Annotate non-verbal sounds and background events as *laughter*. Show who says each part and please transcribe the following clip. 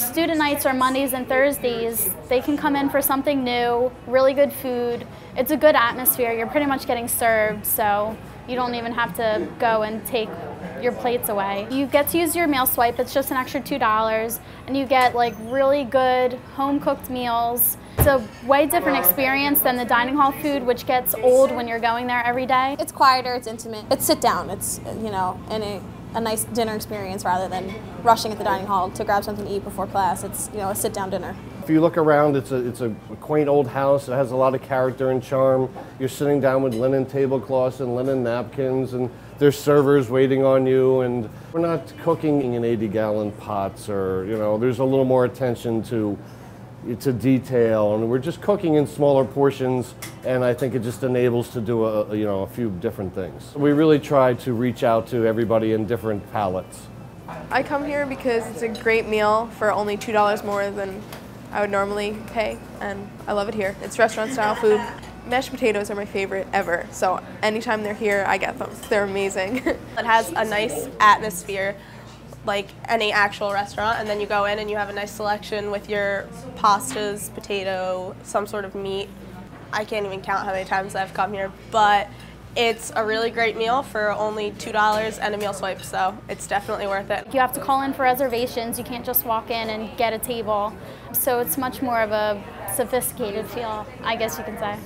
Speaker 1: Student nights are Mondays and Thursdays. They can come in for something new, really good food. It's a good atmosphere. You're pretty much getting served, so you don't even have to go and take your plates away. You get to use your meal swipe. It's just an extra $2 and you get like really good home cooked meals. It's a way different experience than the dining hall food which gets old when you're going there every day.
Speaker 2: It's quieter, it's intimate. It's sit down. It's, you know, and a, a nice dinner experience rather than rushing at the dining hall to grab something to eat before class. It's, you know, a sit down dinner.
Speaker 3: If you look around, it's a, it's a quaint old house. It has a lot of character and charm. You're sitting down with linen tablecloths and linen napkins, and there's servers waiting on you. And we're not cooking in 80 gallon pots, or, you know, there's a little more attention to to detail and we're just cooking in smaller portions and I think it just enables to do a, you know a few different things. We really try to reach out to everybody in different palates.
Speaker 4: I come here because it's a great meal for only $2 more than I would normally pay and I love it here. It's restaurant style food. Mashed potatoes are my favorite ever, so anytime they're here, I get them. They're amazing. *laughs*
Speaker 5: it has a nice atmosphere like any actual restaurant and then you go in and you have a nice selection with your pastas, potato, some sort of meat. I can't even count how many times I've come here, but it's a really great meal for only $2 and a meal swipe, so it's definitely worth it.
Speaker 1: You have to call in for reservations. You can't just walk in and get a table. So it's much more of a sophisticated feel, I guess you can say.